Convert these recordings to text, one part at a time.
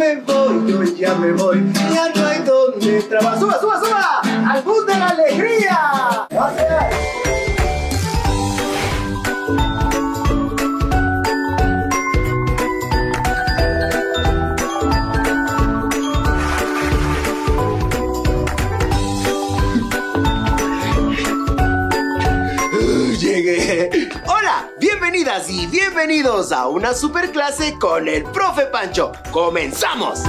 me voy, yo ya me voy, ya no hay donde trabajar. ¡Suba, suba, suba! ¡Al bus de la alegría! ¡Gracias! A una superclase con el profe Pancho. ¡Comenzamos!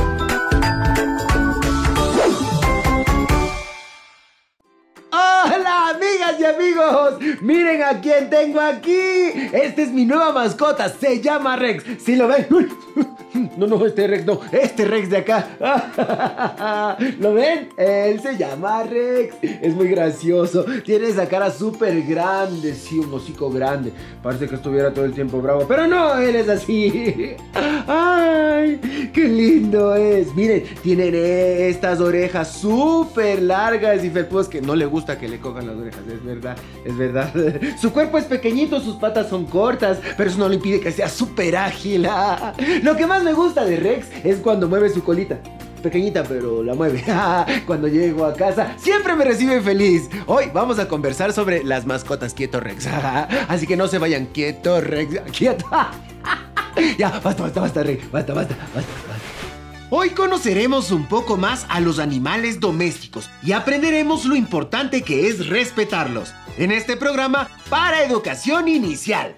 Hola amigas y amigos, miren a quién tengo aquí. Esta es mi nueva mascota, se llama Rex. ¿Sí lo ven? No, no, este Rex no, este Rex de acá. ¿Lo ven? Él se llama Rex. Es muy gracioso. Tiene esa cara súper grande, sí, un hocico grande. Parece que estuviera todo el tiempo bravo, pero no, él es así. ¡Ay! ¡Qué lindo es! Miren, tienen estas orejas súper largas y felpudas que no le gusta que le cojan las orejas, es verdad, es verdad. Su cuerpo es pequeñito, sus patas son cortas, pero eso no le impide que sea súper ágil. Lo que más me gusta de Rex es cuando mueve su colita. Pequeñita, pero la mueve. Cuando llego a casa, siempre me recibe feliz. Hoy vamos a conversar sobre las mascotas Quieto Rex. Así que no se vayan, Quieto Rex. Quieto. Ya, basta, basta, basta, Rex. Basta, basta, basta, basta. Hoy conoceremos un poco más a los animales domésticos y aprenderemos lo importante que es respetarlos. En este programa para educación inicial.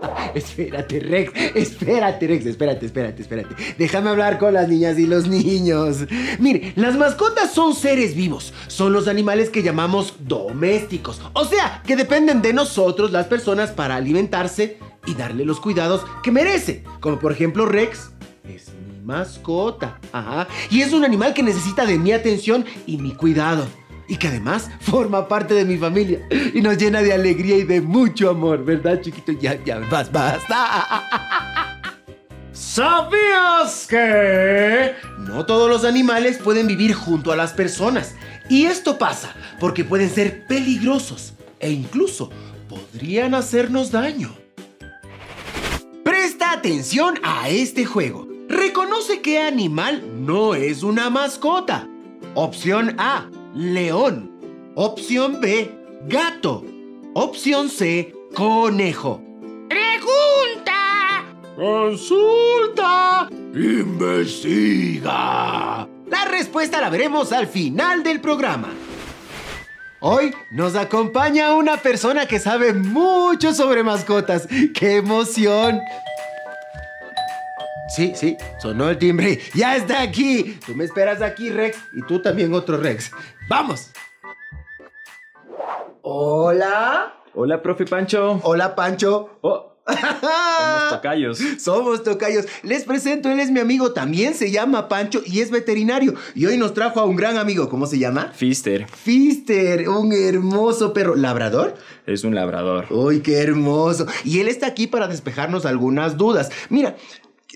Espérate, Rex, espérate, Rex, espérate, espérate, espérate. Déjame hablar con las niñas y los niños. Mire, las mascotas son seres vivos, son los animales que llamamos domésticos, o sea, que dependen de nosotros, las personas, para alimentarse y darle los cuidados que merece. Como por ejemplo, Rex es mi mascota, ajá, y es un animal que necesita de mi atención y mi cuidado y que además forma parte de mi familia y nos llena de alegría y de mucho amor, ¿verdad, chiquito? Ya, ya, basta, basta. ¿Sabías que no todos los animales pueden vivir junto a las personas? Y esto pasa porque pueden ser peligrosos e incluso podrían hacernos daño. Presta atención a este juego. Reconoce qué animal no es una mascota. Opción A, león. Opción B, gato. Opción C, conejo. ¡Pregunta! Consulta. Investiga. La respuesta la veremos al final del programa. Hoy nos acompaña una persona que sabe mucho sobre mascotas. ¡Qué emoción! Sí, sí, sonó el timbre. ¡Ya está aquí! Tú me esperas aquí, Rex, y tú también otro Rex. ¡Vamos! Hola. Hola, profe Pancho. Hola, Pancho. Oh, somos tocayos. Somos tocayos. Les presento, él es mi amigo, también se llama Pancho y es veterinario. Y hoy nos trajo a un gran amigo, ¿cómo se llama? Fister Fister, un hermoso perro. ¿Labrador? es un labrador. Uy, qué hermoso. Y él está aquí para despejarnos algunas dudas. Mira,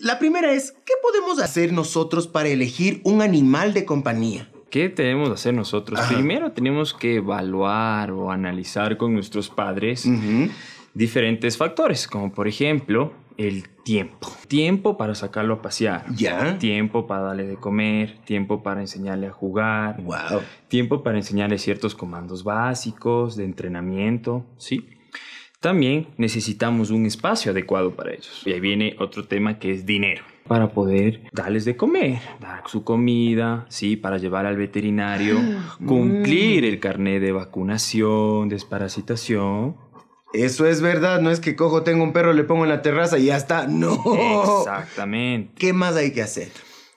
la primera es, ¿qué podemos hacer nosotros para elegir un animal de compañía? ¿Qué tenemos que hacer nosotros? Ajá. Primero tenemos que evaluar o analizar con nuestros padres diferentes factores, como por ejemplo el tiempo. Tiempo para sacarlo a pasear. ¿Ya? Tiempo para darle de comer, tiempo para enseñarle a jugar, Wow. tiempo para enseñarle ciertos comandos básicos de entrenamiento, ¿sí? También necesitamos un espacio adecuado para ellos. Y ahí viene otro tema que es dinero. Para poder darles de comer, dar su comida, sí, para llevar al veterinario, cumplir el carnet de vacunación, desparasitación. Eso es verdad, no es que cojo, tengo un perro, le pongo en la terraza y ya está. No. Exactamente. ¿Qué más hay que hacer?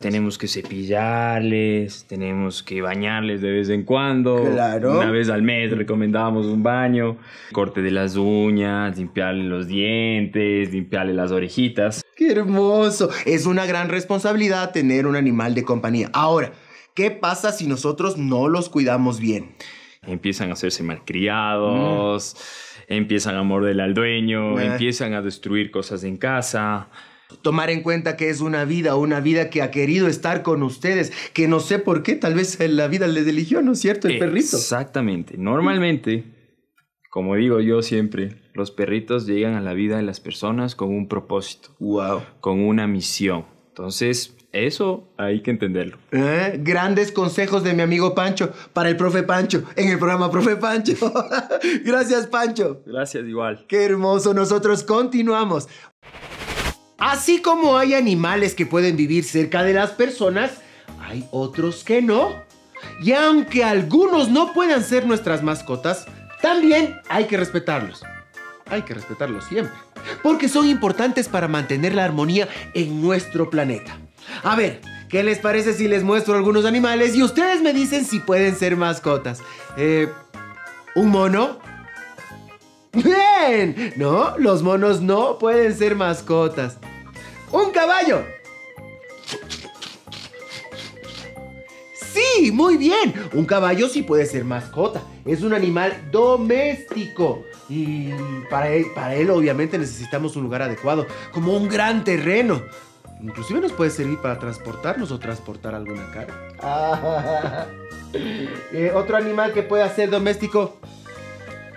Tenemos que cepillarles, tenemos que bañarles de vez en cuando. Claro. Una vez al mes recomendábamos un baño, corte de las uñas, limpiarle los dientes, limpiarle las orejitas. ¡Qué hermoso! Es una gran responsabilidad tener un animal de compañía. Ahora, ¿qué pasa si nosotros no los cuidamos bien? Empiezan a hacerse malcriados, empiezan a morder al dueño, Eh. empiezan a destruir cosas en casa. Tomar en cuenta que es una vida, una vida que ha querido estar con ustedes, que no sé por qué, tal vez la vida les eligió, ¿no es cierto? El perrito. Exactamente. Normalmente, como digo yo siempre, los perritos llegan a la vida de las personas con un propósito. Wow. con una misión. Entonces, Eso hay que entenderlo. ¿Eh? Grandes consejos de mi amigo Pancho para el profe Pancho en el programa Profe Pancho. Gracias, Pancho. Gracias, igual. Qué hermoso. Nosotros continuamos. Así como hay animales que pueden vivir cerca de las personas, hay otros que no. Y aunque algunos no puedan ser nuestras mascotas, también hay que respetarlos. Hay que respetarlos siempre. Porque son importantes para mantener la armonía en nuestro planeta. A ver, ¿qué les parece si les muestro algunos animales y ustedes me dicen si pueden ser mascotas? Eh, ¿Un mono? Bien, no, los monos no pueden ser mascotas. ¡Un caballo! Sí, muy bien. Un caballo sí puede ser mascota. Es un animal doméstico. Y para él, para él obviamente necesitamos un lugar adecuado, como un gran terreno. Inclusive nos puede servir para transportarnos o transportar alguna carga. Eh, otro animal que pueda ser doméstico.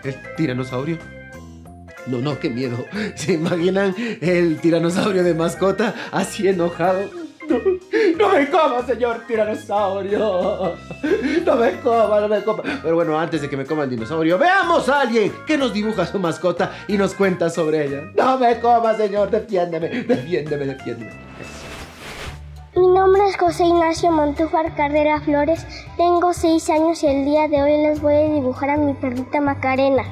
El tiranosaurio. No, no, qué miedo. ¿Se imaginan el tiranosaurio de mascota así enojado? No, no me coma, señor tiranosaurio. No me coma, no me coma. Pero bueno, antes de que me coma el dinosaurio, veamos a alguien que nos dibuja su mascota y nos cuenta sobre ella. No me coma, señor, defiéndeme, defiéndeme, defiéndeme. Mi nombre es José Ignacio Montúfar Carrera Flores, tengo seis años y el día de hoy les voy a dibujar a mi perrita Macarena.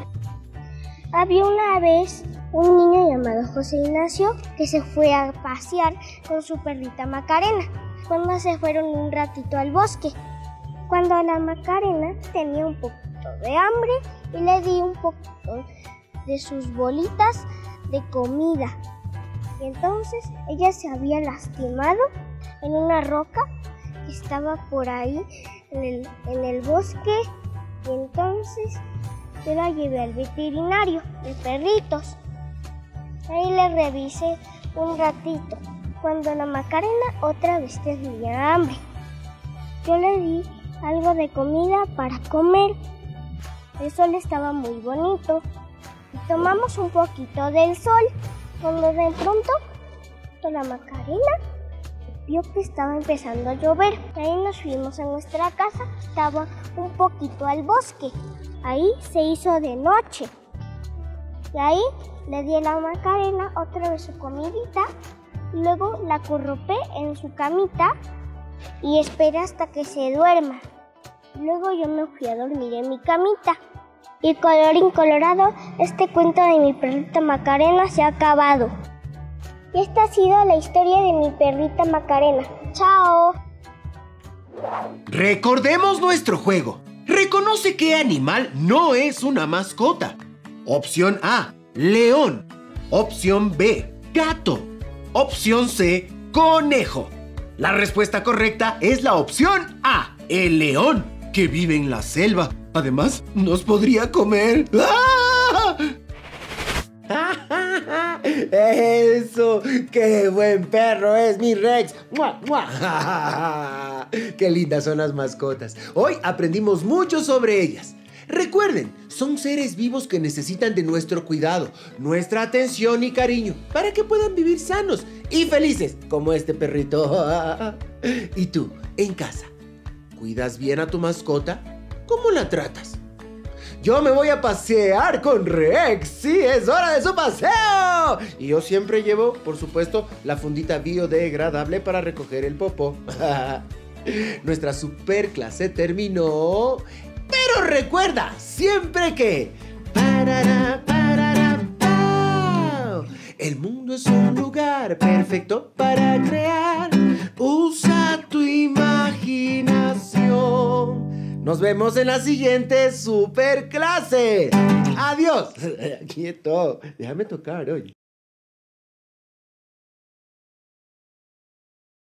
Había una vez un niño llamado José Ignacio que se fue a pasear con su perrita Macarena cuando se fueron un ratito al bosque. Cuando la Macarena tenía un poquito de hambre y le di un poquito de sus bolitas de comida. Y entonces ella se había lastimado en una roca que estaba por ahí en el, en el bosque y entonces yo la llevé al veterinario de perritos. Ahí le revisé un ratito cuando la Macarena otra vez tenía hambre. Yo le di algo de comida para comer. El sol estaba muy bonito y tomamos un poquito del sol cuando de pronto la Macarena vio que estaba empezando a llover. Ahí nos fuimos a nuestra casa, estaba un poquito al bosque. Ahí se hizo de noche. Y ahí le di a la Macarena otra vez su comidita. Luego la curropé en su camita y esperé hasta que se duerma. Luego yo me fui a dormir en mi camita. Y colorín colorado, este cuento de mi perrita Macarena se ha acabado. Esta ha sido la historia de mi perrita Macarena. ¡Chao! Recordemos nuestro juego. Reconoce qué animal no es una mascota. Opción A, león. Opción B, gato. Opción C, conejo. La respuesta correcta es la opción A, el león, que vive en la selva. Además, nos podría comer. ¡Ah! Eso, qué buen perro es mi Rex. ¡Mua, mua! Qué lindas son las mascotas. Hoy aprendimos mucho sobre ellas. Recuerden, son seres vivos que necesitan de nuestro cuidado, nuestra atención y cariño para que puedan vivir sanos y felices como este perrito. ¿Y tú, en casa, cuidas bien a tu mascota? ¿Cómo la tratas? Yo me voy a pasear con Rex. Sí, es hora de su paseo. Y yo siempre llevo, por supuesto, la fundita biodegradable para recoger el popo. Nuestra super clase terminó. Pero recuerda, siempre que... Parará, parará. El mundo es un lugar perfecto para crear. Nos vemos en la siguiente super clase. Adiós. Quieto. Déjame tocar, oye.